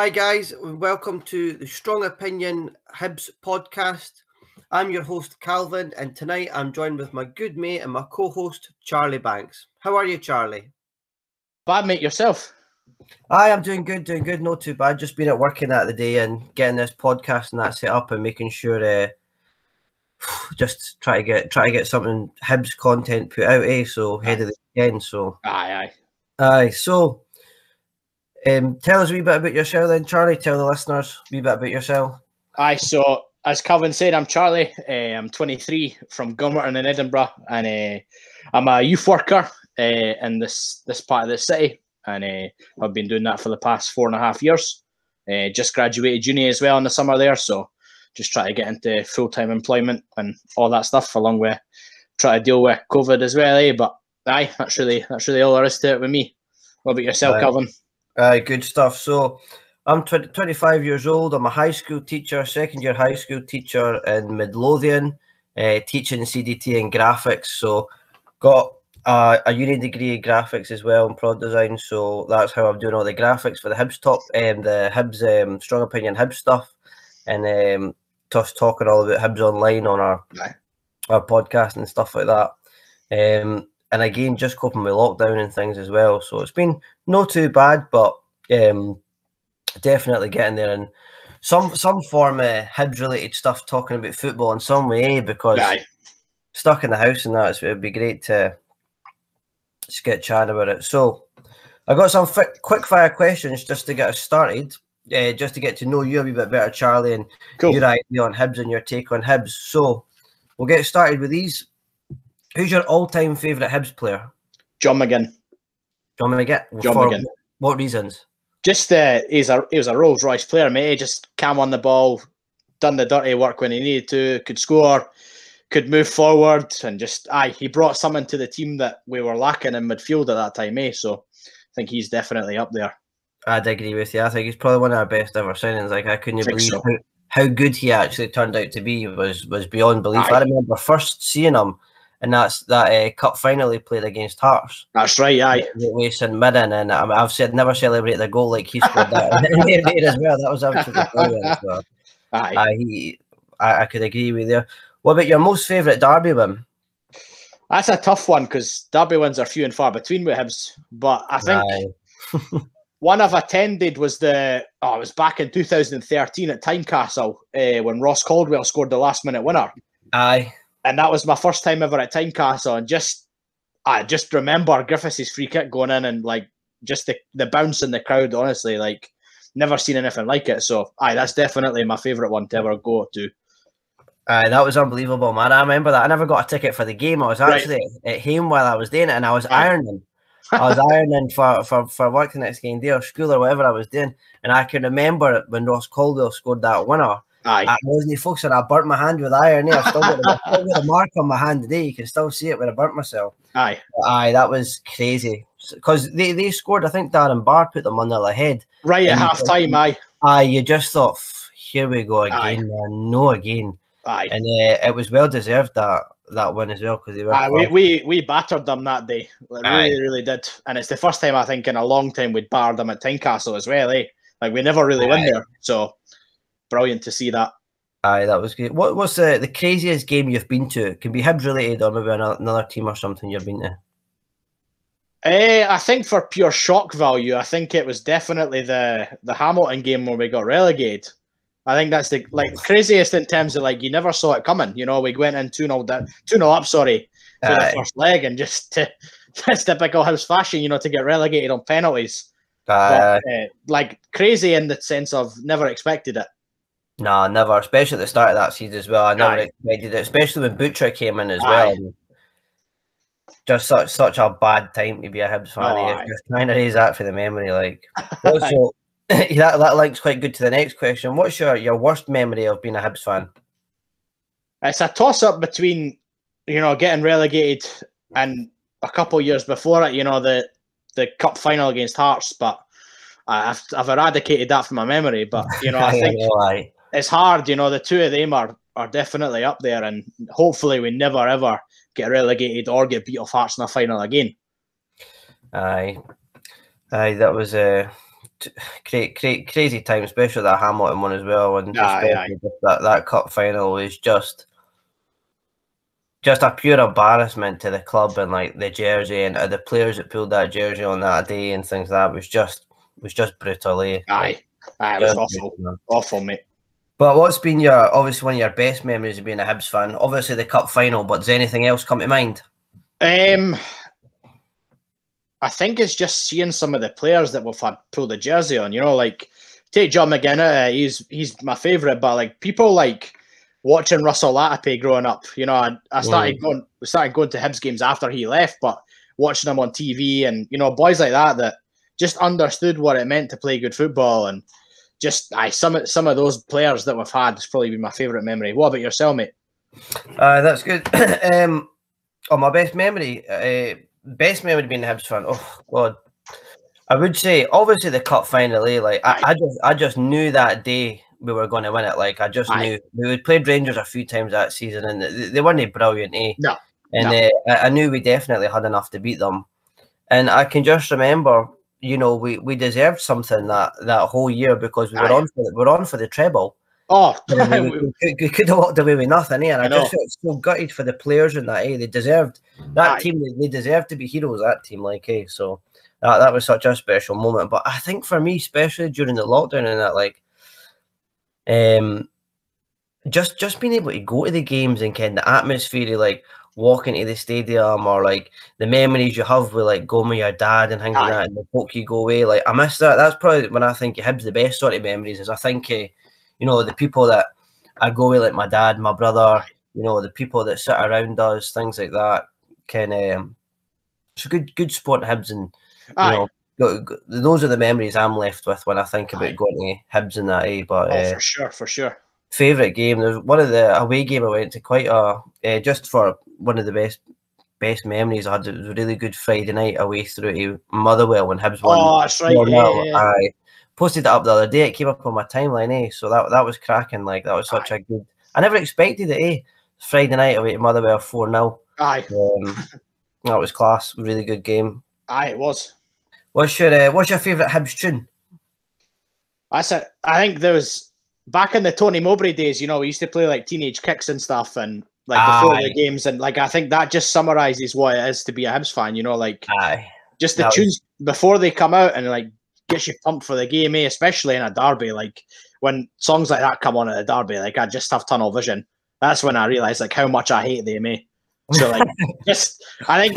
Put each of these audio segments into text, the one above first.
Hi, guys. Welcome to the Strong Opinion Hibs podcast. I'm your host, Calvin, and tonight I'm joined with my good mate and my co host, Charlie Banks. How are you, Charlie? Bad, mate, yourself? Hi, I'm doing good, doing good. Not too bad. Just been at working that the day and getting this podcast and that set up and making sure uh, just try to get try to get something Hibs content put out, eh? So head of the end. So aye, aye. Aye. So um, tell us a wee bit about yourself then, Charlie. Tell the listeners a wee bit about yourself. Aye, so as Calvin said, I'm Charlie. Uh, I'm 23 from Gilmerton in Edinburgh, and uh, I'm a youth worker uh, in this this part of the city, and uh, I've been doing that for the past four and a half years. Uh, just graduated uni as well in the summer there, so just try to get into full time employment and all that stuff, along with try to deal with COVID as well. Eh? But aye, that's really that's really all there is to it with me. What about yourself, Aye. Calvin? Uh, good stuff. So, I'm 20, 25 years old. I'm a high school teacher, second year high school teacher in Midlothian, uh, teaching CDT and graphics. So, got uh, a uni degree in graphics as well in prod design. So, that's how I'm doing all the graphics for the Hibs top and um, the Hibs um, strong opinion Hibs stuff, and um, just talking all about Hibs online on our Aye. our podcast and stuff like that. Um, and again, just coping with lockdown and things as well. So it's been not too bad, but um, definitely getting there and some some form of Hibs related stuff, talking about football in some way, eh, because Aye. stuck in the house and that, it'd be great to just get chatting about it. So I got some quick fire questions just to get us started, uh, just to get to know you a wee bit better, Charlie, and Cool. your idea on Hibs and your take on Hibs. So we'll get started with these. Who's your all-time favourite Hibs player? John McGinn. John McGinn. John For McGinn. What reasons? just uh, he's a he was a Rolls Royce player, mate. He just came on the ball, done the dirty work when he needed to, could score, could move forward, and just aye, he brought something to the team that we were lacking in midfield at that time, eh? So I think he's definitely up there. I'd agree with you. I think he's probably one of our best ever signings. Like I couldn't Think believe so. how, how good he actually turned out to be was was beyond belief. I remember first seeing him, and that's that uh, cup final he played against Hearts. That's right, aye. Gateway St Mirren, and um, I've said never celebrate the goal like he scored that there as well. That was absolutely brilliant. So, Aye. uh, he, I, I could agree with you. What about your most favourite derby win? That's a tough one because derby wins are few and far between with Hibs. But I think one I've attended was the oh, it was back in 2013 at Tynecastle uh, when Ross Caldwell scored the last minute winner. Aye, and that was my first time ever at Tynecastle, and just I just remember Griffiths' free kick going in and like just the, the bounce in the crowd. Honestly, like never seen anything like it. So, aye, that's definitely my favourite one to ever go to. aye, that was unbelievable, man. I remember that. I never got a ticket for the game. I was Right. actually at home while I was doing it, and I was ironing. I was ironing for, for, for work the next day, day or school or whatever I was doing. And I can remember when Ross Caldwell scored that winner. Aye, I wasn't focusing. I burnt my hand with iron. eh? I've still got, a, still got a mark on my hand today. You can still see it where I burnt myself. aye, But aye, that was crazy. Because they, they scored, I think Darren Barr put them on the head. right at And- half time. Aye, Aye, you just thought, here we go again, Aye. man. No again. aye, And uh, it was well deserved that that win as well because they were. aye. We, we we battered them that day. Like, really, really did. And it's the first time I think in a long time we'd barred them at Tynecastle as well. Eh? Like we never really win Aye. there. So brilliant to see that. Aye, that was good. What was the, the craziest game you've been to? It can be Hibs related or maybe another, another team or something you've been to. Eh, I think for pure shock value, I think it was definitely the the Hamilton game where we got relegated. I think that's the like craziest in terms of like you never saw it coming. You know, we went in two 0 down, two 0 up. Sorry, for Aye. the first leg, and just to, that's typical House fashion. You know, to get relegated on penalties. But, uh, like crazy in the sense of never expected it. No, never. Especially at the start of that season as well. I never Aye. expected it, especially when Butcher came in as Aye. well. Just such such a bad time to be a Hibs fan. Oh. Just trying to raise that for the memory. Like, also, that that links quite good to the next question. What's your, your worst memory of being a Hibs fan? It's a toss up between you know getting relegated and a couple years before it. You know the the cup final against Hearts, but I've I've eradicated that from my memory. But you know I think. It's hard. You know the two of them are are definitely up there, and hopefully we never ever get relegated or get beat off Hearts in a final again. Aye, aye, that was uh, crazy, crazy, crazy time, especially that Hamilton one as well, and Aye, aye. that that cup final was just just a pure embarrassment to the club and like the jersey and uh, the players that pulled that jersey on that day and things like that was just was just brutal. Eh? Aye, aye, it was awful, awful, mate. But what's been your obviously one of your best memories of being a Hibs fan? Obviously the cup final, but does anything else come to mind? Um, I think it's just seeing some of the players that we've had pull the jersey on. You know, like take John McGinnis. Uh, he's he's my favourite, but like people like watching Russell Latapy growing up. You know, I, I started going we started going to Hibs games after he left, but watching him on TV and you know boys like that that just understood what it meant to play good football and just I some of some of those players that we've had has probably been my favourite memory. What about yourself, mate? Uh, that's good. um, oh, my best memory, uh, best memory being a Hibs fan. Oh God, I would say obviously the cup final. Eh? Like I, I just, I just knew that day we were going to win it. Like I just Aye. knew we had played Rangers a few times that season, and they, they weren't brilliant. Eh? No, and no. Uh, I, I knew we definitely had enough to beat them. And I can just remember, you know, we, we deserved something that, that whole year because we were Aye. on for the, we were on for the treble. Oh, we, we, could- we could have walked away with nothing, eh? And I, I just felt so gutted for the players in that, eh? They deserved that Aye. team. They, they deserved to be heroes. That team, like, eh? So that that was such a special moment. But I think for me, especially during the lockdown and that, like, um, just just being able to go to the games and kind of the atmosphere, like walking to the stadium or like the memories you have with like going with your dad and things like that, and the folk you go away. Like I miss that. That's probably when I think Hibs the best sort of memories. Is I think, uh, you know, the people that I go with, like my dad, my brother, you know, the people that sit around us, things like that. Can um, it's a good good sport Hibs and you Aye. know. Those are the memories I'm left with when I think about Aye. going to Hibs and that. Eh? But oh, uh, for sure, for sure. Favorite game. There's one of the away game I went to quite a uh, just for one of the best best memories I had. It was a really good Friday night away through to Motherwell when Hibs won. Oh, that's right. 4-0. Yeah, yeah. I posted it up the other day. It came up on my timeline, eh? So that that was cracking. Like that was such a good. I never expected it, eh? Friday night away to Motherwell four 0 Aye, um, That was class. Really good game. aye, it was. What's your uh, What's your favourite Hibs tune? I said, I think there was back in the Tony Mowbray days. You know, we used to play like teenage kicks and stuff, and like before Aye. the games, and like I think that just summarizes what it is to be a Hibs fan. You know, like Aye. just the tunes before they come out and like gets you pumped for the game, eh? especially in a derby. Like when songs like that come on at a derby, like I just have tunnel vision. That's when I realized like how much I hate them, eh? So like just I think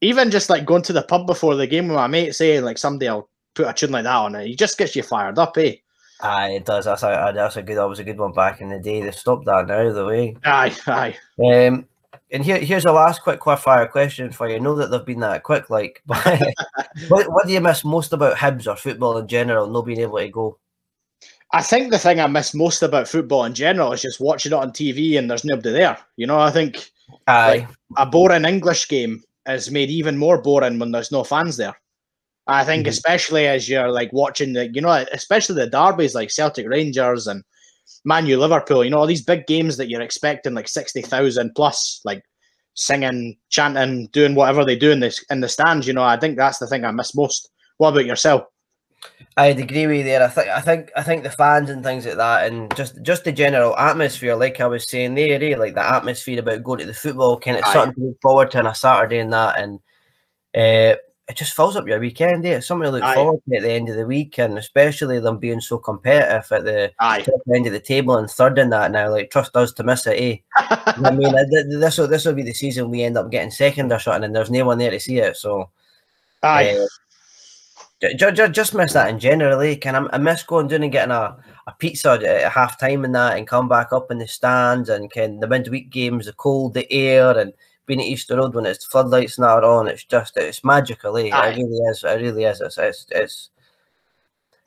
even just like going to the pub before the game with my mates, saying like someday I'll put a tune like that on it, it just gets you fired up, eh? Aye, it does. That's a that's a good. That was a good one back in the day. They stopped that now, the way. Aye, aye. Um, and here, here's a last quick quick-fire question for you. I know that they've been that quick, like, but what, what do you miss most about Hibs or football in general? Not being able to go. I think the thing I miss most about football in general is just watching it on TV and there's nobody there. You know, I think Aye, a boring English game is made even more boring when there's no fans there. I think, Mhm. especially as you're like watching the, you know, especially the derbies like Celtic Rangers and Man U Liverpool, you know, all these big games that you're expecting like 60,000 plus, like singing, chanting, doing whatever they do in this in the stands, you know, I think that's the thing I miss most. What about yourself? I'd agree with you there. I think, I think, I think the fans and things like that, and just just the general atmosphere, like I was saying there, eh? like the atmosphere about going to the football, kind of something to look forward to on a Saturday and that, and uh, it just fills up your weekend. Eh? It's something to look Aye. forward to at the end of the week, and especially them being so competitive at the Aye. top end of the table and third in that now. Like trust us to miss it, eh? I mean, th- th- this will this will be the season we end up getting second or something, and there's no one there to see it. So, Aye. uh, ju- ju- just miss that in general. Eh? Can I, I miss going down and getting a, a pizza at half time and that, and come back up in the stands and can the midweek games, the cold, the air, and being at Easter Road when it's floodlights and that are on. It's just it's magical. Eh? Aye. It really is. It really is. It's it's. it's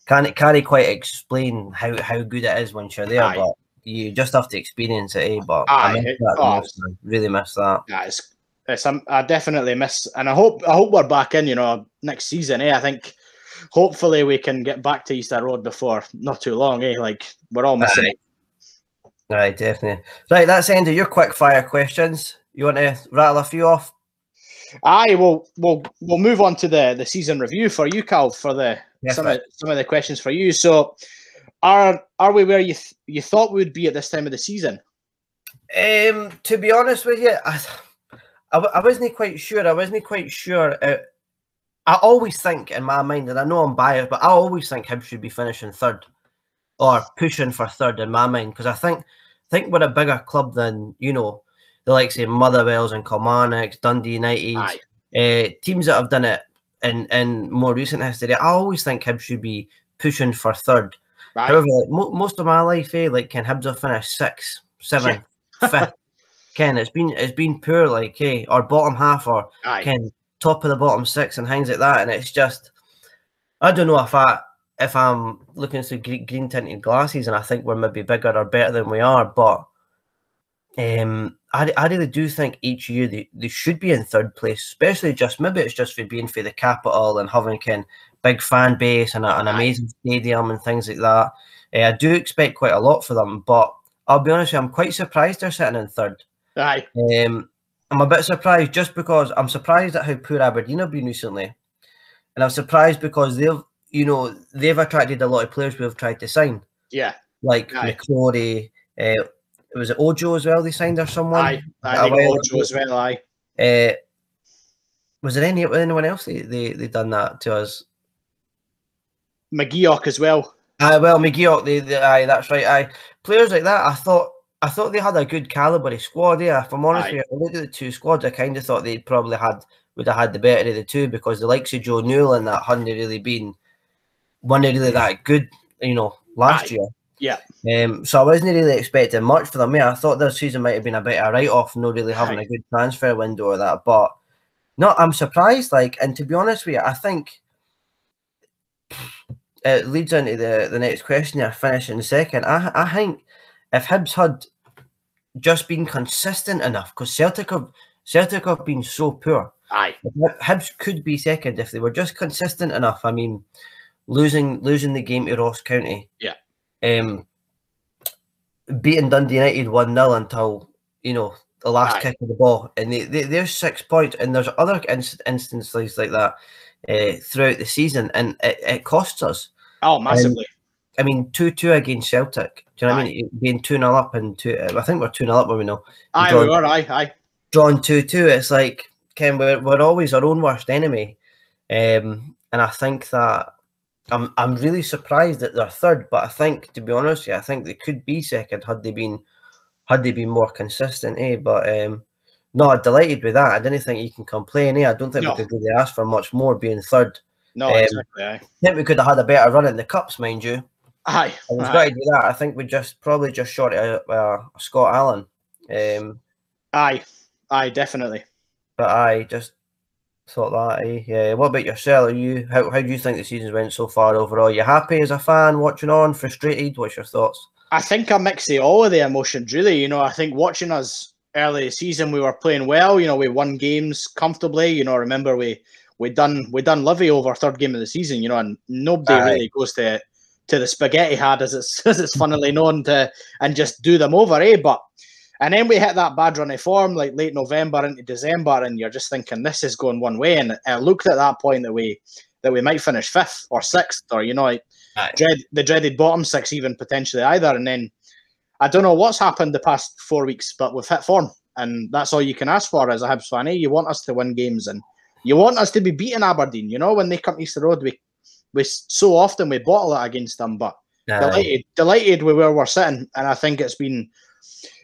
can't can't quite explain how, how good it is once you're there, Aye. but you just have to experience it. Eh? But Aye, I miss it- that oh, really miss that. Yeah, it's, it's um, I definitely miss, and I hope I hope we're back in. You know, next season. Eh, I think hopefully we can get back to Easter Road before not too long. Eh, like we're all missing Aye. it. Right, definitely. Right, that's the end of your quick fire questions. You want to rattle a few off? Aye, well, we'll we'll move on to the the season review for you, Cal, for the yes, some right. of some of the questions for you. So, are are we where you th- you thought we would be at this time of the season? Um, to be honest with you, I, I, I wasn't quite sure. I wasn't quite sure. Uh, I always think in my mind, and I know I'm biased, but I always think Hibs should be finishing third or pushing for third in my mind because I think think we're a bigger club than you know the likes of Motherwells and Kilmarnock, Dundee United, uh, teams that have done it in in more recent history. I always think Hibs should be pushing for third. Right. However, like, mo- most of my life, eh, like can Hibs have finished sixth, seventh, fifth? Ken, it's been it's been poor, like hey, or bottom half, or Aye. Ken top of the bottom six and things like that, and it's just I don't know if I if I'm looking through green tinted glasses and I think we're maybe bigger or better than we are, but um, I, I really do think each year they, they should be in third place, especially just maybe it's just for being for the capital and having kind big fan base and a, an amazing stadium and things like that. Uh, I do expect quite a lot for them, but I'll be honest, you, I'm quite surprised they're sitting in third. Aye. Um, I'm a bit surprised just because I'm surprised at how poor Aberdeen have been recently, and I'm surprised because they've you know they've attracted a lot of players we've tried to sign. Yeah. Like Aye. McCrorie, uh, was it Ojo as well? They signed or someone. Aye, I think Ojo as well. Aye. Uh, was there any anyone else they, they they done that to us? McGeouch as well. Aye, well, McGeouch, they, they, aye, that's right. Aye, players like that. I thought I thought they had a good caliber squad. Yeah, if I'm honest, with you, I looked at the two squads. I kind of thought they'd probably had would have had the better of the two because the likes of Joe Newell and that hadn't really been one really that good, you know, last Aye. year. Yeah. Um, so I wasn't really expecting much for them. Yeah, I thought their season might have been a bit of a write off, not really having a good transfer window or that. But no, I'm surprised. Like, and to be honest with you, I think it leads into the, the next question. I finish in a second. I I think if Hibs had just been consistent enough, because Celtic have Celtic have been so poor. Aye. Hibs could be second if they were just consistent enough. I mean, losing losing the game to Ross County. Yeah um, beating Dundee United 1 0 until, you know, the last kick of the ball. And they, they, there's six points. And there's other inst- instances like that uh, throughout the season. And it, it costs us. Oh, massively. Um, I mean, 2 2 against Celtic. Do you know aye. what I mean? Being 2 0 up and 2 I think we're 2 0 up when we know. Aye, drawn, we were, aye, aye. Drawn 2 2. It's like, Ken, we're, we're always our own worst enemy. Um, and I think that I'm I'm really surprised that they're third, but I think to be honest, yeah, I think they could be second had they been had they been more consistent, eh? But um no, delighted with that. I didn't think you can complain, eh? I don't think no. we could really ask for much more being third. No, um, exactly. Aye. I think we could have had a better run in the cups, mind you. Aye, we've got to do that. I think we just probably just short of uh, Scott Allen. Um, aye, aye, definitely. But I just Thought that, eh? Yeah. What about yourself? Are you how how do you think the season's went so far overall? You happy as a fan watching on? Frustrated? What's your thoughts? I think I mix the all of the emotions really. You know, I think watching us early season we were playing well. You know, we won games comfortably. You know, remember we we done we done Livy over third game of the season. You know, and nobody Aye. really goes to to the spaghetti had as it's as it's funnily known to and just do them over, eh? But and then we hit that bad run of form like late November into December, and you're just thinking this is going one way. And it looked at that point that we that we might finish fifth or sixth, or you know, dread, the dreaded bottom six, even potentially either. And then I don't know what's happened the past four weeks, but we've hit form, and that's all you can ask for as a Hibs fan. Eh? You want us to win games, and you want us to be beating Aberdeen. You know, when they come to Easter Road, we we so often we bottle it against them, but. Delighted, delighted with where we're sitting, and I think it's been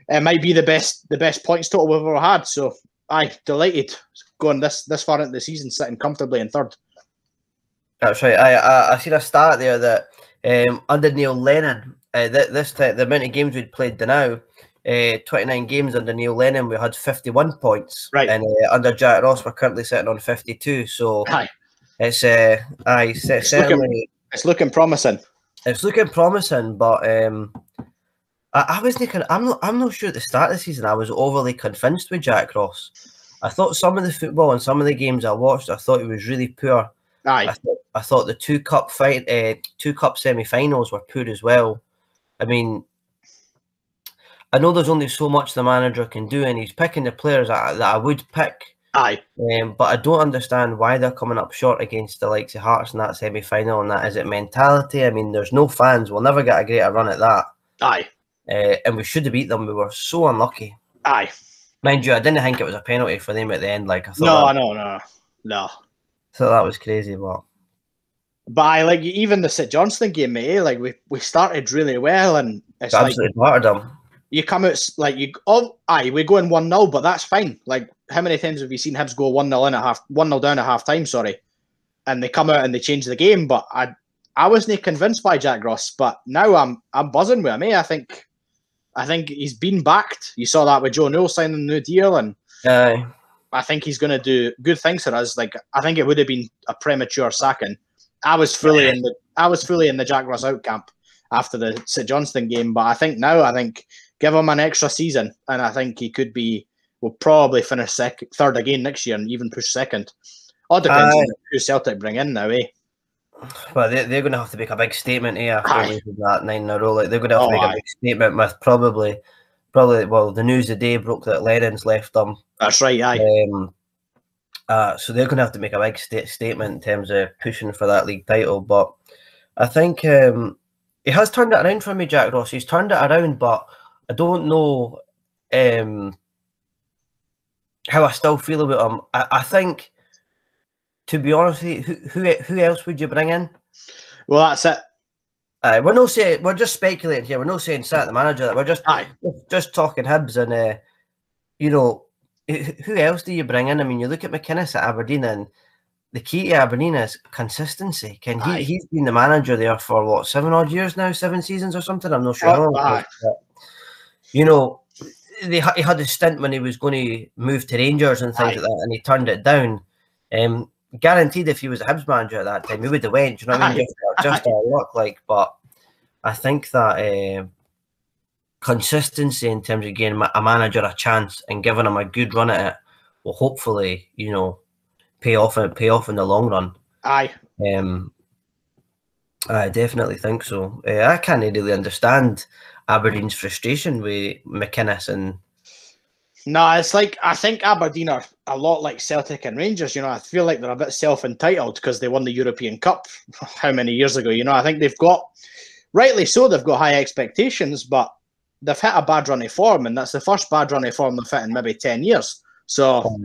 it might be the best the best points total we've ever had. So I delighted going this this far into the season, sitting comfortably in third. That's right. I I, I seen a start there that um, under Neil Lennon, uh, th- this the amount of games we'd played to now, uh, 29 games under Neil Lennon, we had 51 points. Right. And uh, under Jack Ross, we're currently sitting on 52. So aye. it's uh, aye, it's, it's certainly looking, it's looking promising. It's looking promising, but um, I, I was thinking, I'm not, I'm not sure at the start of the season I was overly convinced with Jack Ross. I thought some of the football and some of the games I watched, I thought he was really poor. Aye. I, thought, I thought the two cup fight, uh, two cup semi-finals were poor as well. I mean, I know there's only so much the manager can do, and he's picking the players that, that I would pick Aye. Um, but I don't understand why they're coming up short against the likes of Hearts in that semi final. And that is it mentality. I mean, there's no fans. We'll never get a greater run at that. Aye. Uh, and we should have beat them. We were so unlucky. Aye. Mind you, I didn't think it was a penalty for them at the end. Like I thought, No, that, no, no, no. thought that was crazy. But But I like even the St Johnstone game, mate. eh, Like we, we started really well, and it's like absolutely battered them. you come out like you. Oh, aye, we're going one 0 but that's fine. Like how many times have you seen Hibs go one 0 in a half, one 0 down at half time? Sorry, and they come out and they change the game. But I, I wasn't convinced by Jack Ross, but now I'm, I'm buzzing with him. Eh? I think, I think he's been backed. You saw that with Joe Newell signing the new deal, and Aye. I think he's going to do good things for us. Like I think it would have been a premature sacking. I was fully in the I was fully in the Jack Ross out camp after the St Johnstone game, but I think now I think give him an extra season, and I think he could be will probably finish second, third again next year, and even push second. All depends Aye. on who Celtic bring in now, eh? But they, they're going to have to make a big statement here after that nine in a row. Like they're going to have Oh, to make aye. a big statement with probably, probably. Well, the news today broke that Lennon's left them. That's right, aye. Um, uh, so they're going to have to make a big sta- statement in terms of pushing for that league title. But I think um, he has turned it around for me, Jack Ross. He's turned it around, but I don't know um, how I still feel about him. I, I think, to be honest, with you, who, who who else would you bring in? Well, that's it. Uh, we're not saying we're just speculating here. We're not saying set the manager. We're just Aye, just talking Hibs and uh, you know who else do you bring in? I mean, you look at McInnes at Aberdeen, and the key to Aberdeen is consistency. Can Aye. he? He's been the manager there for what seven odd years now, seven seasons or something. I'm not sure. Oh, how long it aye. is, but, you know, they, he had a stint when he was going to move to Rangers and things Aye. like that, and he turned it down. Um, guaranteed, if he was a Hibs manager at that time, he would have went. do You know what I mean? Aye. Just, just our luck, like. But I think that. Uh, consistency in terms of giving a manager a chance and giving him a good run at it will hopefully, you know, pay off and pay off in the long run. aye. Um, I definitely think so. Uh, I can't really understand Aberdeen's frustration with McInnes and No, it's like I think Aberdeen are a lot like Celtic and Rangers. You know, I feel like they're a bit self entitled because they won the European Cup how many years ago. You know, I think they've got, rightly so, they've got high expectations, but they've hit a bad run of form, and that's the first bad run of form they've hit in maybe 10 years. So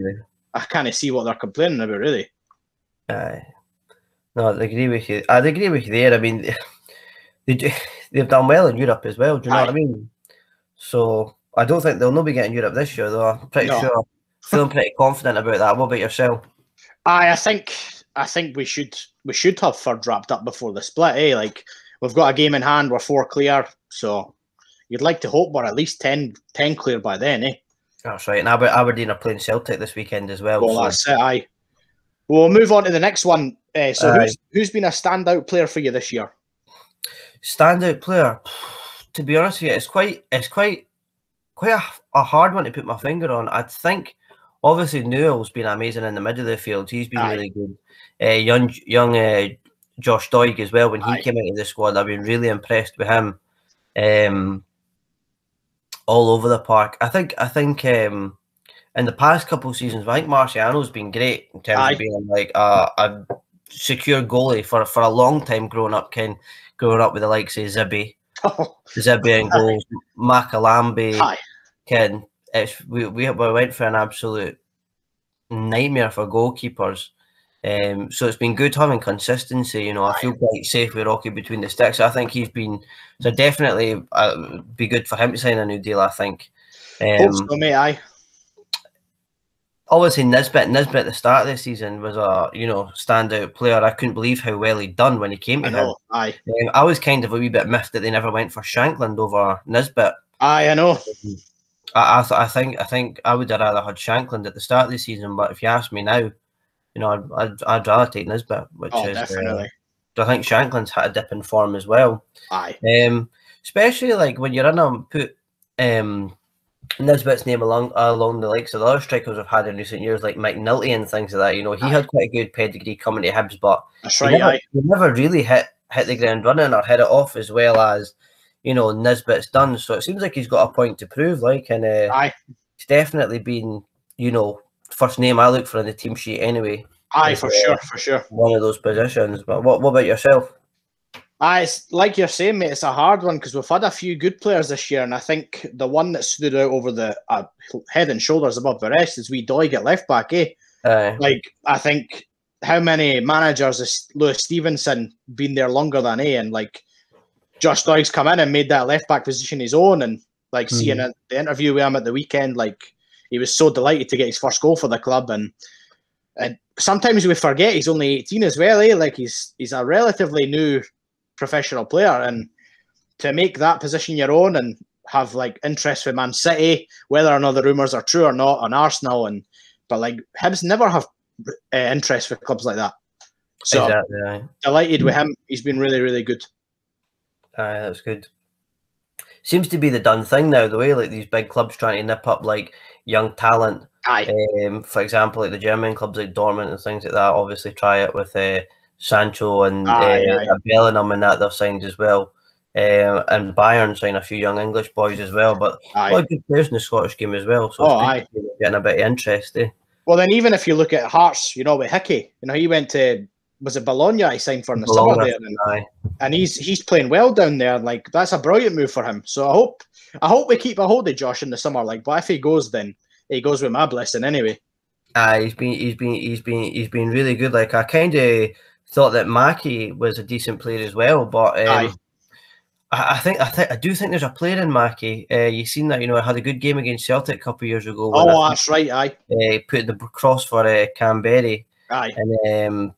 I kind of see what they're complaining about, really. Aye. No, I agree with you. I'd agree with you there. I mean, they do, they've done well in Europe as well. Do you know what I mean? So I don't think they'll not be getting Europe this year, though. I'm pretty No. sure. Feeling pretty confident about that. What about yourself? I, I think I think we should we should have third wrapped up before the split. Eh, like we've got a game in hand, we're four clear, so you'd like to hope we're at least 10, 10 clear by then. Eh. That's right. And Aber- Aberdeen are playing Celtic this weekend as well. Well, so- that's it. Aye. We'll move on to the next one. Uh, so, Aye. who's, who's been a standout player for you this year? standout player. To be honest with you, it's quite it's quite quite a, a hard one to put my finger on. I think obviously Newell's been amazing in the middle of the field. He's been Aye. really good. Uh, young young uh, Josh Doig as well. When he Aye. came into the squad, I've been really impressed with him. Um, all over the park. I think I think um, in the past couple of seasons, I think Marciano's been great in terms Aye. of being like a, a secure goalie for for a long time growing up. Ken growing up with the likes of Zibby. Zibby and goals, Makalambay, Aye. Ken. It's, we, we we went for an absolute nightmare for goalkeepers. Um, so it's been good having consistency. You know, I feel quite safe with Rocky between the sticks. I think he's been so definitely uh, be good for him to sign a new deal. I think. Hope Um, so, mate. Aye. obviously Nisbet Nisbet at the start of the season was a you know standout player. I couldn't believe how well he'd done when he came to I him. Aye. Um, I was kind of a wee bit miffed that they never went for Shankland over Nisbet. Aye, I know. I I, th- I think I think I would have rather had Shankland at the start of the season, but if you ask me now, you know, I'd I'd, I'd rather take Nisbet, which Oh, is uh, definitely. I think Shankland's had a dip in form as well. Aye. Um, especially like when you're in a put um Nisbet's name along along the likes of the other strikers we've had in recent years, like Marc McNulty and things like that. You know, he Aye. had quite a good pedigree coming to Hibs, but That's he right. never, he never really hit hit the ground running or hit it off as well as you know Nisbet's done. So it seems like he's got a point to prove. Like, and uh, Aye. he's definitely been you know first name I look for in the team sheet anyway. Aye, for sure, for sure. One of those positions. But what, what about yourself? Aye, it's like you're saying, mate. It's a hard one because we've had a few good players this year, and I think the one that stood out over the uh, head and shoulders above the rest is we Doig at left back, eh? Aye. Like I think how many managers has Lewis Stevenson been there longer than eh? And like Josh Doig's come in and made that left back position his own, and like seeing Mhm. it, the interview with him at the weekend, like he was so delighted to get his first goal for the club, and and sometimes we forget he's only 18 as well, eh? Like he's he's a relatively new professional player, and to make that position your own and have like interest with Man City, whether or not the rumours are true or not, on Arsenal, and but like Hibs never have uh, interest for clubs like that. So exactly. Delighted with him. He's been really, really good. Aye, that's good. Seems to be the done thing now, the way like these big clubs trying to nip up like young talent. Aye, Um, for example, like the German clubs like Dortmund and things like that. Obviously, try it with uh, Sancho and Aye, uh, aye. Bellingham and that they've signed as well. Um, and Bayern signed a few young English boys as well. But a lot aye. of good players in the Scottish game as well. So Oh, it's good to see they're getting a bit of interest. Eh? Well, then even if you look at Hearts, you know, with Hickey, you know, he went to was it Bologna? He signed for in the Bologna, summer there, and, and he's he's playing well down there. Like that's a brilliant move for him. So I hope I hope we keep a hold of Josh in the summer. Like, but if he goes, then he goes with my blessing anyway. Aye, he's been he's been he's been he's been really good. Like I kind of thought that Mackie was a decent player as well, but um. I, I think I think I do think there's a player in Mackie. Uh, you seen that? You know, I had a good game against Celtic a couple of years ago. Oh, I that's right. Aye, uh, put the cross for uh, Kamberi aye, and um,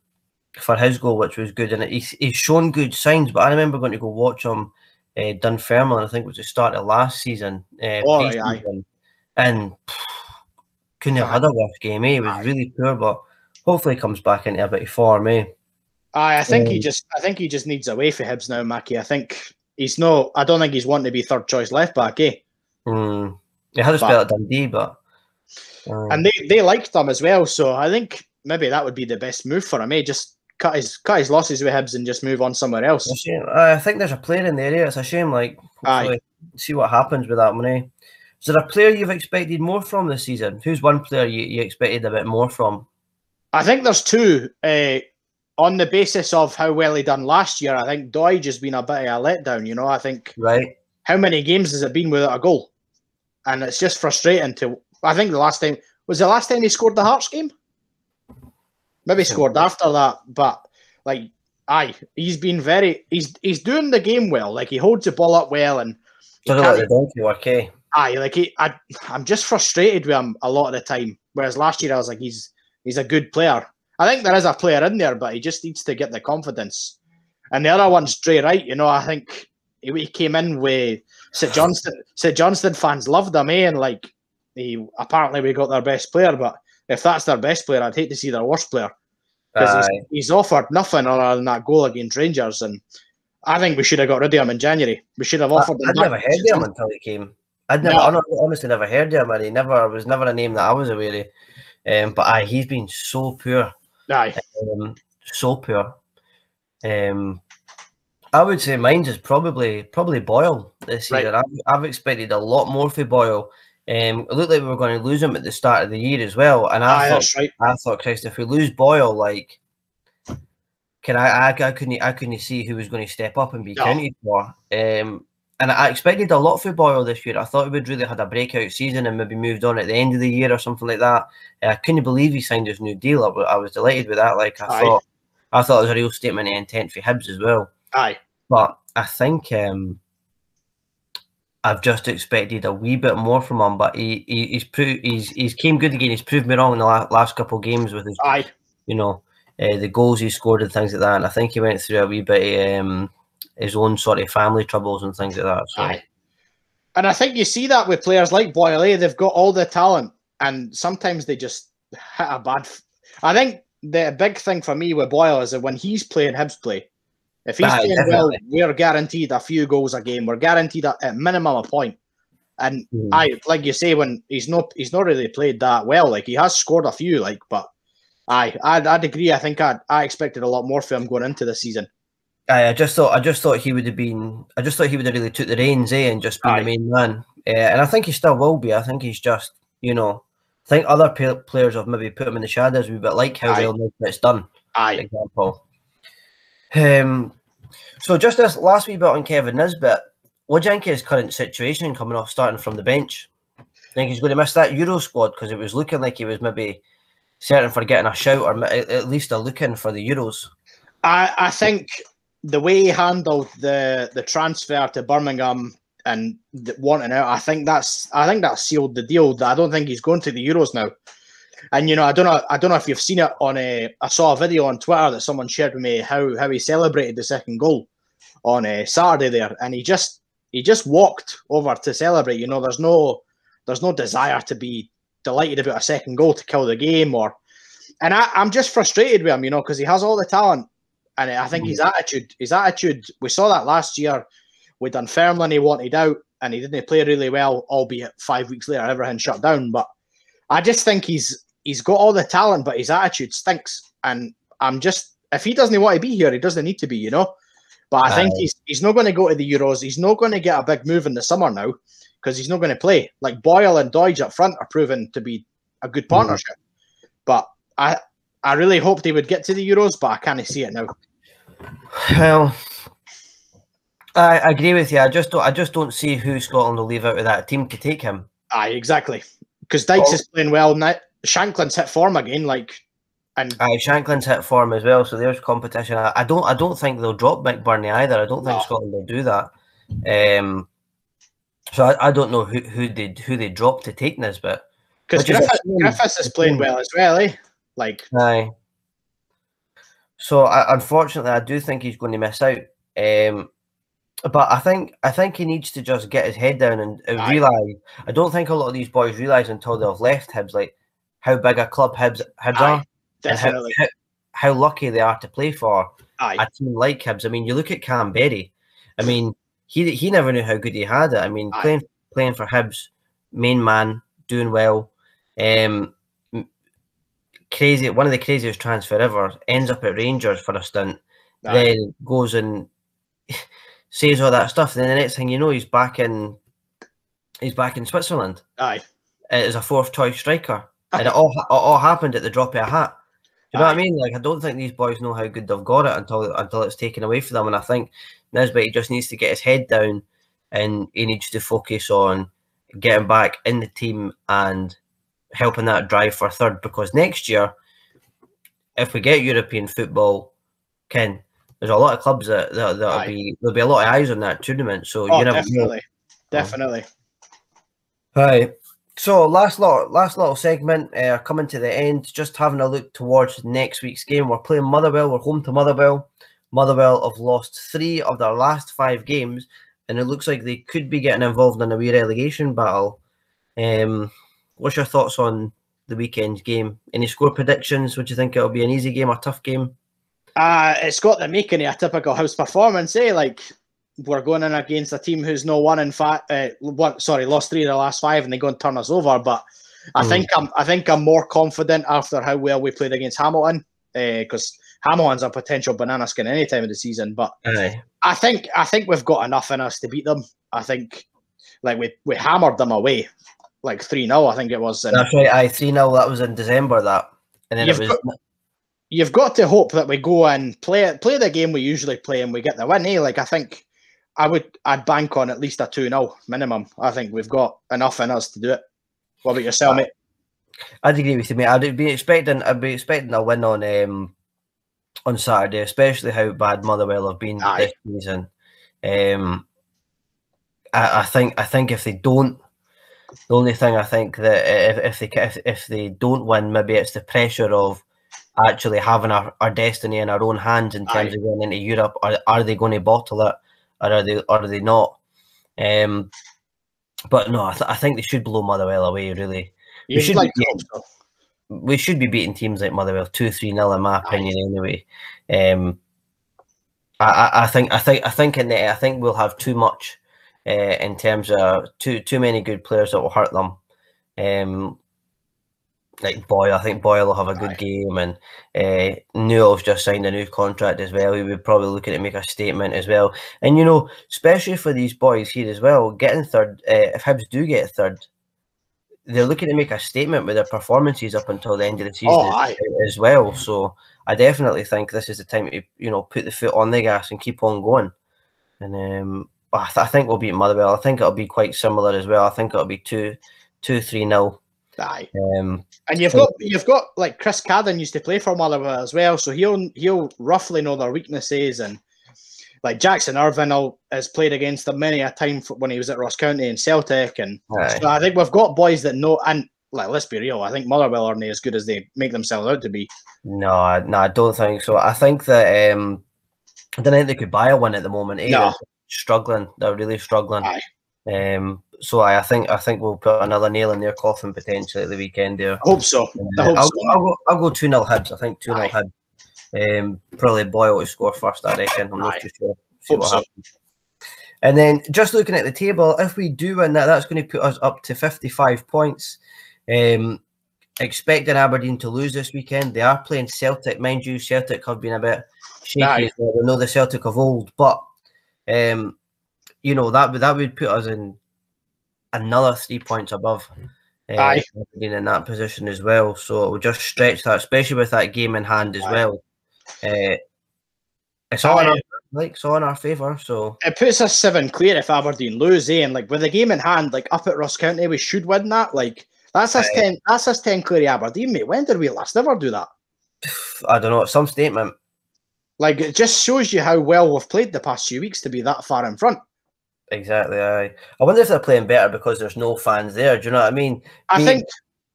for his goal, which was good. And he's, he's shown good signs. But I remember going to go watch him uh, Dunfermline. I think it was the start of last season, uh, Oh, aye, pre-season, and couldn't have Aye. had a worse game. Eh? He was Aye. really poor, but hopefully he comes back into a bit of form. Eh? aye. I think he Um, just I think he just needs away for Hibs now, Mackie. I think he's no. I don't think he's wanting to be third choice left back, eh? Mm. He had a spell at Dundee, but um, and they, they liked him as well. So I think maybe that would be the best move for him. Eh? Just cut his cut his losses with Hibs and just move on somewhere else. Shame. I think there's a player in the area. It's a shame. Like, Aye. see what happens with that money. Is there a player you've expected more from this season? Who's one player you, you expected a bit more from? I think there's two. Uh, on the basis of how well he done last year, I think Doidge has been a bit of a letdown. You know, I think Right? how many games has it been without a goal? And it's just frustrating to. I think the last time was the last time he scored the Hearts game. Maybe scored after that, but like, aye, he's been very. He's he's doing the game well. Like he holds the ball up well, and Doesn't like the donkey work, eh? Aye, like he, I, I'm just frustrated with him a lot of the time. Whereas last year I was like, he's he's a good player. I think there is a player in there, but he just needs to get the confidence. And the other one's Drey Wright. You know, I think he, he came in with St Johnstone. St Johnstone fans loved him, eh? And like, he apparently we got their best player. But if that's their best player, I'd hate to see their worst player because he's, he's offered nothing other than that goal against Rangers. And I think we should have got rid of him in January. We should have I, offered him. I'd never heard of him until he came. I'd never, No. hon- honestly never heard of him, and he never was never a name that I was aware of. Um, but aye, he's been so poor. Aye. um, so poor. Um, I would say mine's is probably probably Boyle this Right. year. I've, I've expected a lot more for Boyle. Um, it looked like we were going to lose him at the start of the year as well, and I Aye, thought right. I thought, Christ, if we lose Boyle, like, can I? I, I couldn't I couldn't see who was going to step up and be No. counted for. Um, and I expected a lot for Boyle this year. I thought he would really had a breakout season and maybe moved on at the end of the year or something like that. Uh, I couldn't believe he signed his new deal. I, I was delighted with that. Like I Aye. thought, I thought it was a real statement of intent for Hibs as well. Aye. But I think um, I've just expected a wee bit more from him. But he, he he's proved he's he's came good again. He's proved me wrong in the la- last couple of games with his Aye. you know, uh, the goals he scored and things like that. And I think he went through a wee bit of um, his own sort of family troubles and things like that. So Aye. And I think you see that with players like Boyle. eh? They've got all the talent, and sometimes they just hit a bad. F- I think the big thing for me with Boyle is that when he's playing Hibs play, if he's playing well, we're guaranteed a few goals a game. We're guaranteed a, at minimum a point. And Mm. I, like you say, when he's not, he's not really played that well. Like he has scored a few, like, but aye, I'd, I'd agree. I think I, I expected a lot more from him going into the season. Aye, I just thought I just thought he would have been I just thought he would have really took the reins, eh, and just been Aye. the main man. Uh, and I think he still will be. I think he's just you know, I think other players have maybe put him in the shadows a bit, like how Aye. Nisbet's done. Aye. example. Um, so just this last wee bit on Kevin Nisbet, what do you think his current situation coming off starting from the bench? I think he's going to miss that Euro squad because it was looking like he was maybe certain for getting a shout or at least a looking for the Euros. I, I think the way he handled the the transfer to Birmingham and wanting out, I think that's I think that sealed the deal. I don't think he's going to the Euros now. And you know, I don't know, I don't know if you've seen it on a. I saw a video on Twitter that someone shared with me how how he celebrated the second goal on a Saturday there, and he just he just walked over to celebrate. You know, there's no there's no desire to be delighted about a second goal to kill the game or. And I, I'm just frustrated with him, you know, because he has all the talent, and I think his mm. attitude, his attitude, we saw that last year with Dunfermline. He wanted out, and he didn't play really well, albeit five weeks later everything shut down. But I just think he's he's got all the talent, but his attitude stinks. And I'm just if he doesn't want to be here, he doesn't need to be, you know. But I think he's he's not going to go to the Euros. He's not going to get a big move in the summer now because he's not going to play. Like Boyle and Doidge up front are proven to be a good mm-hmm. partnership. Mm-hmm. But I I really hoped he would get to the Euros, but I can't see it now. Well, I agree with you. I just don't I just don't see who Scotland will leave out of that team to take him. Aye, exactly. Because Dykes oh. is playing well now. Shankland's hit form again, like and Aye, Shankland's hit form as well, so there's competition. I, I don't I don't think they'll drop McBurnie either. I don't think no. Scotland will do that. Um so I, I don't know who, who they who they drop to take this, but because Griffiths, Griffiths is playing well as well, eh? Like aye. So I, unfortunately, I do think he's going to miss out. Um, but I think I think he needs to just get his head down and, and realize. I don't think a lot of these boys realize until they've left Hibs like how big a club Hibs Hibs Aye, are, definitely. How, how, how, lucky they are to play for Aye. a team like Hibs. I mean, you look at Kamberi. I mean, he he never knew how good he had it. I mean, Aye. playing playing for Hibs, main man, doing well. Um, crazy, one of the craziest transfer ever. Ends up at Rangers for a stint, Aye. then goes and says all that stuff. Then the next thing you know, he's back in he's back in Switzerland. Aye, as a fourth choice striker, and it all it all happened at the drop of a hat. Do you know Aye. what I mean? Like I don't think these boys know how good they've got it until until it's taken away from them. And I think Nisbet just needs to get his head down, and he needs to focus on getting back in the team and helping that drive for third. Because next year, if we get European football, Ken, there's a lot of clubs that, that that'll be there'll be a lot of eyes on that tournament. So oh, you never definitely, know. definitely. Right. So last little last little segment, uh, coming to the end, just having a look towards next week's game. We're playing Motherwell. We're home to Motherwell. Motherwell have lost three of their last five games, and it looks like they could be getting involved in a wee relegation battle. Um, what's your thoughts on the weekend's game? Any score predictions? Would you think it'll be an easy game or tough game? Uh, it's got the making of a typical house performance, eh? Like we're going in against a team who's no one in fact, uh, one sorry, lost three of the last five, and they go and turn us over. But I mm. think I'm, I think I'm more confident after how well we played against Hamilton, because uh, Hamilton's a potential banana skin any time of the season. But Aye. I think, I think we've got enough in us to beat them. I think, like we we hammered them away, like three 0 I think it was. And That's right. I three 0 That was in December. That, and then it was. Got, you've got to hope that we go and play play the game we usually play and we get the win. Eh? Like I think I would I'd bank on at least a 2 0 minimum. I think we've got enough in us to do it. What about yourself, mate? I'd agree with you, mate. I'd be expecting I'd be expecting a win on um on Saturday, especially how bad Motherwell have been Aye. this season. Um I, I think I think if they don't the only thing I think that if, if they if, if they don't win, maybe it's the pressure of actually having our, our destiny in our own hands in terms Aye. of going into Europe? Are, are they going to bottle it or are they or are they not? Um, but no, I, th- I think they should blow Motherwell away. Really, we should, like be, we should be beating teams like Motherwell two three nil in my opinion. Anyway, um, I, I think I think I think in the, I think we'll have too much uh, in terms of too too many good players that will hurt them. Um, like Boyle, I think Boyle will have a good game, and uh, Newell's just signed a new contract as well. He would probably looking to make a statement as well. And you know, especially for these boys here as well, getting third. Uh, if Hibs do get third, they're looking to make a statement with their performances up until the end of the season Oh, as, as well. So I definitely think this is the time to you know put the foot on the gas and keep on going. And um, I, th- I think we'll beat Motherwell. I think it'll be quite similar as well. I think it'll be two, two, three nil. Aye. Um, And you've So- got you've got like Chris Cadden used to play for Motherwell as well, so he'll he'll roughly know their weaknesses and like Jackson Irvine has played against them many a time when he was at Ross County and Celtic, and aye. so I think we've got boys that know. And like, let's be real, I think Motherwell aren't as good as they make themselves out to be. No, I- no, I don't think so. I think that um, I don't think they could buy a win at the moment. Eh? No. They're struggling. They're really struggling. Aye. Um, so I, I think I think we'll put another nail in their coffin potentially at the weekend there. I hope so. I Uh, hope I'll, so. go, I'll go. I'll go two 0 Hibs. I think two 0 Aye. Hibs. Um, probably Boyle will score first. I reckon. I'm not Aye. too sure. See Hope what so. happens. And then just looking at the table, if we do win that, that's going to put us up to 55 points. Um, expecting Aberdeen to lose this weekend. They are playing Celtic, mind you. Celtic have been a bit shaky. We know the Celtic of old, but um, you know that that would put us in another three points above. Uh, Aye. Aberdeen in that position as well, so it will just stretch that, especially with that game in hand as Aye. well. Uh, it's all in our, like it's all in our favour. So It puts us seven clear if Aberdeen lose, eh? And like with the game in hand, like up at Ross County, we should win that. Like that's us Aye. ten. That's us ten clear Aberdeen, mate. When did we last ever do that? I don't know, some statement. Like it just shows you how well we've played the past few weeks to be that far in front. Exactly. I I wonder if they're playing better because there's no fans there. Do you know what I mean? I Me- think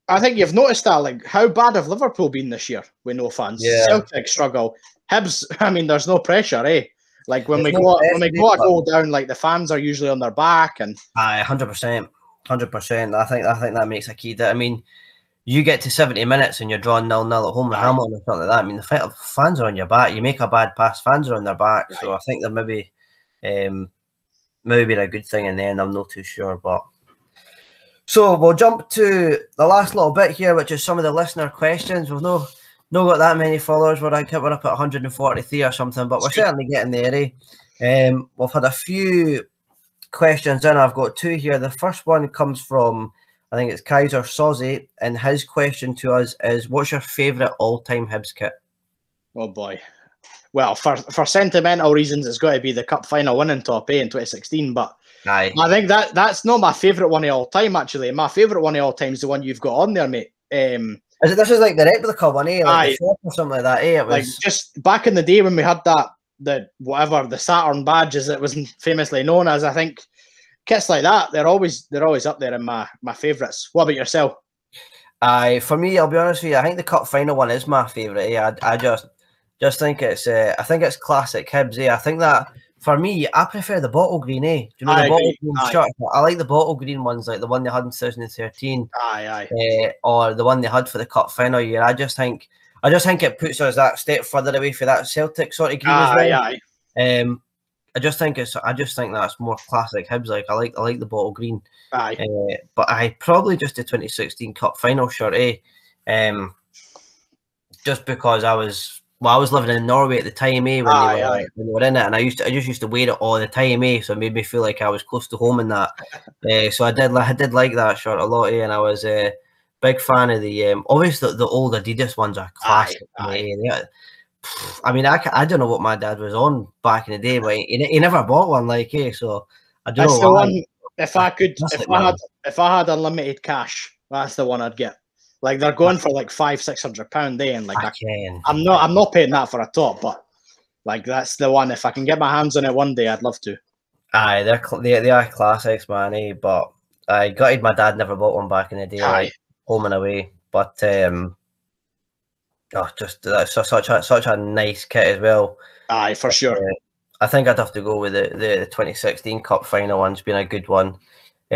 I think you've noticed that. Like how bad have Liverpool been this year with no fans? Yeah. Celtic struggle. Hibs. I mean, there's no pressure, eh? Like when There's we no go when we go a goal down, like the fans are usually on their back, and Aye, hundred percent, hundred percent. I think I think that makes a key. That I mean, you get to seventy minutes and you're drawing nil nil at home to Aye. Hamilton or something like that. I mean, the fa- fans are on your back. You make a bad pass, fans are on their back. So I think there maybe, um, maybe a good thing in the end. I'm not too sure, but. So we'll jump to the last little bit here, which is some of the listener questions. We've no no got that many followers. We're, like, we're up at 143 or something, but we're certainly getting there. Eh? Um, we've had a few questions in. I've got two here. The first one comes from I think it's Kaiser Sozi, and his question to us is, "What's your favourite all-time Hibs kit?" oh boy. Well, for for sentimental reasons, it's got to be the cup final winning top A in 2016. But Aye, I think that that's not my favourite one of all time. Actually, my favourite one of all time is the one you've got on there, mate. Um, is it? This is like the replica one, eh? Like Aye. or something like that, eh? It like just back in the day when we had that the whatever the Saturn badge as it was famously known as. I think kits like that they're always they're always up there in my my favourites. What about yourself? Aye, for me, I'll be honest with you. I think the cup final one is my favourite. Eh? I, I just, just think it's. Uh, I think it's classic Hibs. Eh? I think that for me, I prefer the bottle green. Eh? Do you know I the bottle agree, green aye. shirt? I like the bottle green ones, like the one they had in 2013. Aye, aye. uh, or the one they had for the cup final year. I just think I just think it puts us that step further away for that Celtic sort of green as Aye, well. aye, Um, I just think it's I just think that's more classic Hibs. Like I like I like the bottle green, aye. uh, but I probably just the 2016 Cup final shirt. Eh? Um, just because I was well, I was living in Norway at the time, eh, when, Aye, they were, aye. when they were in it, and I used to I just used to wear it all the time, eh, so it made me feel like I was close to home in that. uh, so I did I did like that shirt a lot, eh, and I was a uh, big fan of the um, obviously the, the old Adidas ones are classic. aye. eh, are- pff, I mean, I, I don't know what my dad was on back in the day, but he, he never bought one, like, eh, so I don't That's know the one. If I could, if I had, if I had unlimited cash, that's the one I'd get. Like they're going for like five, six hundred pound day, and like I. I'm not, I'm not paying that for a top, but like that's the one. If I can get my hands on it one day, I'd love to. Aye, they're cl- they, they are classics, man. Eh? But I gutted my dad never bought one back in the day, Aye. like, home and away. But um, oh, just that's su- such a such a nice kit as well. Aye, for sure. Uh, I think I'd have to go with the, the 2016 Cup final one's been a good one.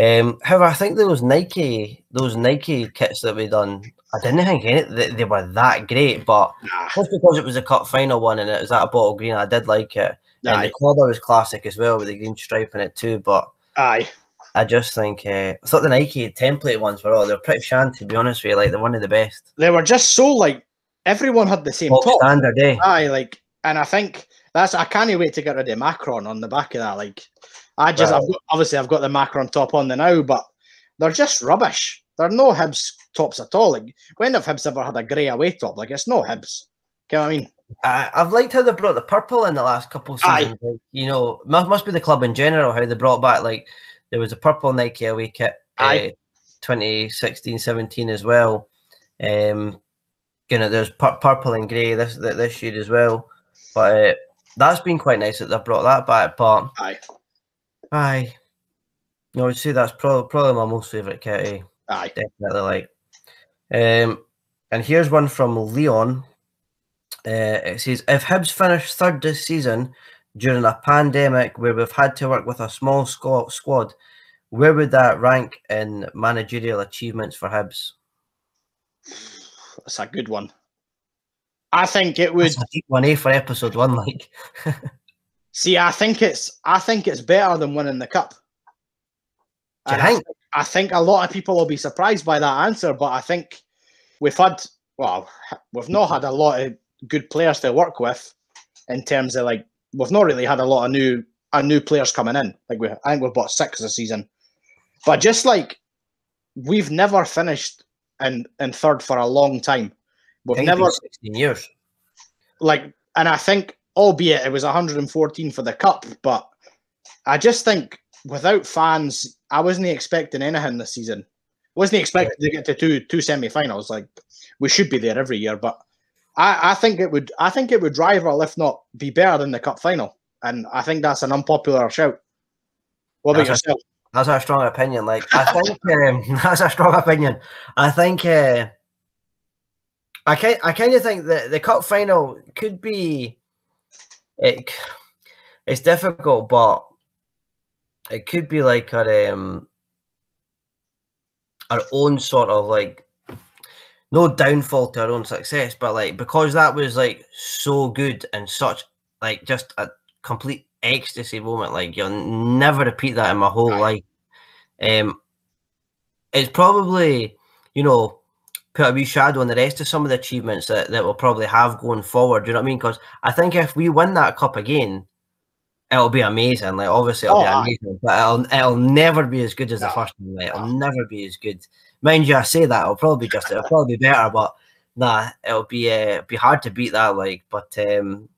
Um, however, I think those Nike those Nike kits that we done, I didn't think any, they, they were that great, but just because it was a cup final one and it was that a bottle green, I did like it. And the collar was classic as well with the green stripe in it too. But aye. I just think uh, I thought the Nike template ones were all they're pretty shanty to be honest with you. Like they're one of the best. They were just so like everyone had the same Top top. standard, eh? Aye, like, and I think that's I can't wait to get rid of Macron on the back of that. Like, I just Right. I've got, obviously I've got the Macron top on the now, but they're just rubbish. There are no Hibs tops at all. Like when have Hibs ever had a grey away top? Like it's no Hibs. You know what I mean? I, I've liked how they brought the purple in the last couple of seasons. Like, you know, must, must be the club in general how they brought back like there was a purple Nike away kit, uh, 2016, 17 as well. Um, you know, there's pur- purple and grey this this year as well. But uh, that's been quite nice that they've brought that back. But Aye. Aye, no, I would say that's probably probably my most favourite kit. Eh? Aye. definitely like. Um, and here's one from Leon. Uh, it says, if Hibs finish third this season during a pandemic where we've had to work with a small squad, squad where would that rank in managerial achievements for Hibs? That's a good one. I think it would That's a deep one, eh, for episode one. Like, see. I think it's. I think it's better than winning the cup. I think? I think a lot of people will be surprised by that answer, but I think we've had well, we've not had a lot of good players to work with in terms of like we've not really had a lot of new uh, new players coming in. Like we, I think we've bought six this season, but just like we've never finished in in third for a long time. We've never 16 years. like, and I think, albeit it was 114 for the cup, but I just think without fans, I wasn't expecting anything this season. Wasn't expecting to get to two two semi-finals. Like we should be there every year, but I, I think it would. I think it would rival, if not be better than the cup final. And I think that's an unpopular shout. What about That's a- yourself? That's a strong opinion. Like, I think um, that's a strong opinion. I think uh, I kind I kind of think that the cup final could be it. It's difficult, but it could be like our um our own sort of like no downfall to our own success, but like because that was like so good and such like just a complete ecstasy moment. Like you'll never repeat that in my whole Aye. life. Um, it's probably you know put a wee shadow on the rest of some of the achievements that, that we'll probably have going forward. Do you know what I mean? Because I think if we win that cup again, it'll be amazing. Like obviously it'll Oh, be amazing, but it'll it'll never be as good as the first one. Like, it'll No. never be as good. Mind you, I say that it'll probably just it'll probably be better, but nah, it'll be uh, be hard to beat that. Like, but um,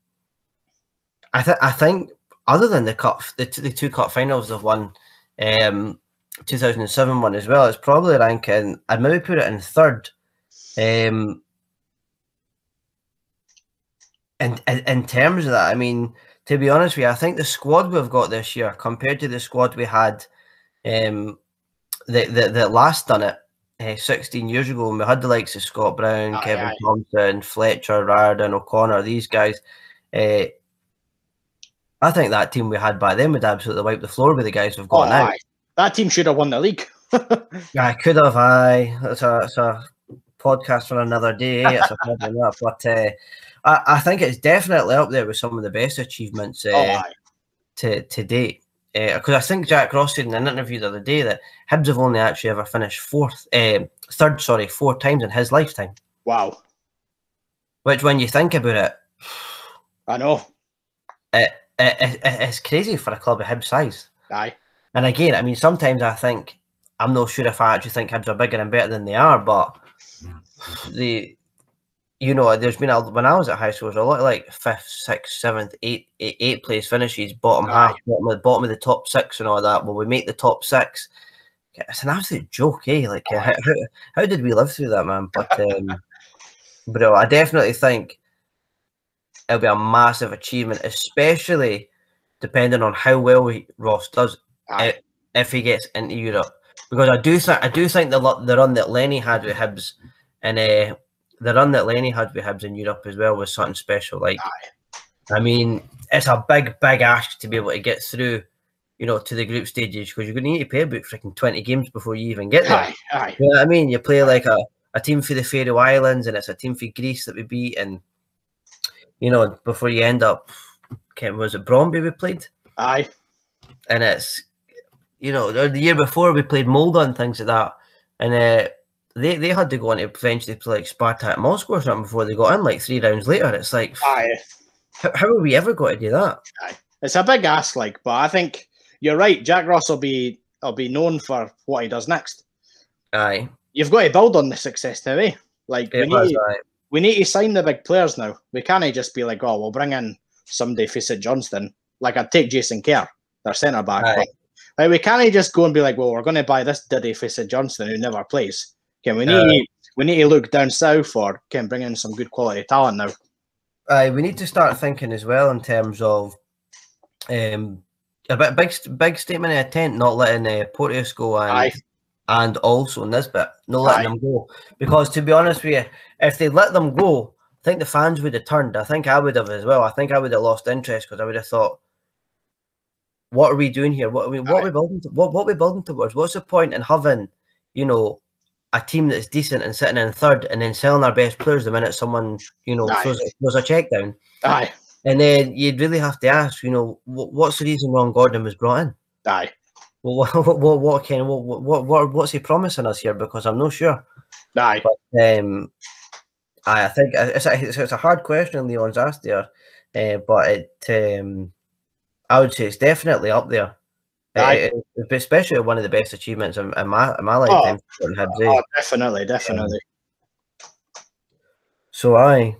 I think I think other than the cup, the, the two cup finals they've won, um, 2007 one as well. It's probably ranking. I'd maybe put it in third. Um, in, in in terms of that, I mean, to be honest with you, I think the squad we've got this year compared to the squad we had, um, that that that last done it. Uh, 16 years ago, we had the likes of Scott Brown, Aye, Kevin aye. Thomson, Fletcher, Riordan, O'Connor, these guys. Uh, I think that team we had by then would absolutely wipe the floor with the guys we've Oh, got now. aye. That team should have won the league. Yeah, I could have. I it's a it's a podcast for another day. It's a problem but uh, I I think it's definitely up there with some of the best achievements uh, oh, to to date. Because I think Jack Ross said in an interview the other day that Hibs have only actually ever finished fourth, um, third, sorry, four times in his lifetime. Wow. Which, when you think about it, I know. it, it, it's crazy for a club of Hibs size. Aye. And again, I mean, sometimes I think I'm not sure if I actually think Hibs are bigger and better than they are, but the you know, there's been a when I was at high school, there was a lot of like fifth, sixth, seventh, eighth, eight, eight place finishes, bottom half, bottom of, bottom of the top six, and all that. Well, we make the top six. It's an absolute joke, eh? Like, uh, how, how, how did we live through that, man? But, um, uh, I definitely think it'll be a massive achievement, especially depending on how well he, Ross does Aye. if he gets into Europe. Because I do think I do think the the run that Lenny had with Hibs and uh, the run that Lenny had with Hibs in Europe as well was something special. Like, I mean, it's a big, big ask to be able to get through, you know, to the group stages because you're going to need to play about freaking twenty games before you even get there. Aye. Aye. You know what I mean? You play like a, a team for the Faroe Islands and it's a team for Greece that we beat, and you know, before you end up, was it Brøndby we played? Aye. and it's you know the year before we played Molde and things like that, and uh, they they had to go on to eventually play like Spartak Moscow or something before they got in like three rounds later. It's like Aye. how, how are we ever going to do that? Aye. It's a big ask, like, but I think you're right. Jack Ross will be will be known for what he does next. Aye, you've got to build on the success now, eh? Like we It need, was, to, aye. we need to sign the big players now. We can't just be like, oh, we'll bring in somebody for St Johnstone. Like I'd take Jason Kerr, their centre back. Aye. Like we can't just go and be like, well, we're going to buy this diddy for St Johnstone who never plays. Can we need to, we need to look down south or can bring in some good quality talent now. Aye, we need to start thinking as well in terms of um, a bit big big statement of intent, not letting uh, Porteous go and Aye. and also Nisbet, not letting Aye. them go. Because to be honest with you, if they let them go, I think the fans would have turned. I think I would have as well. I think I would have lost interest because I would have thought, "What are we doing here? What are we? What are we building? To, what what are we building towards? What's the point in having, you know, a team that's decent and sitting in third, and then selling our best players the minute someone, you know, Aye. throws, a- throws a check down?" Aye, And then you'd really have to ask, you know, wh- what's the reason Ron Gordon was brought in? aye, Well, what, what, what, what can, what, what, what, what's he promising us here? Because I'm not sure. aye. Um, I, I think it's a, it's a hard question Leon's asked there, uh, but it, um, I would say it's definitely up there. It- especially one of the best achievements in, in my in my lifetime. for Hibs, eh? Oh, definitely, definitely. So I.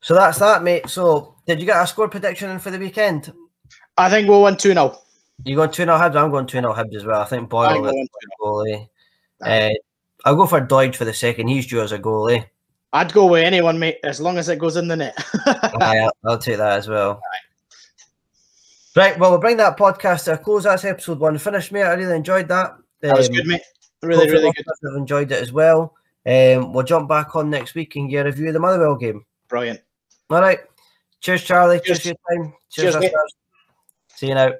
So that's that, mate. So did you get a score prediction in for the weekend? I think we'll win 2 0. You going 2 0 Hibs? I'm going 2 0 Hibs as well. I think I Boyle think is we'll a goalie. Uh, I'll go for Doidge for the second. He's due as a goalie. I'd go with anyone, mate, as long as it goes in the net. Aye, I'll, I'll take that as well. Right, well, we'll bring that podcast to a close. That's episode one finished, mate. I really enjoyed that. that was Um, good, mate. Really, really good. I've enjoyed it as well. Um, we'll jump back on next week and get a review of the Motherwell game. Brilliant. All right. Cheers, Charlie. Cheers, Cheers. for your time. Cheers, mate. See you now.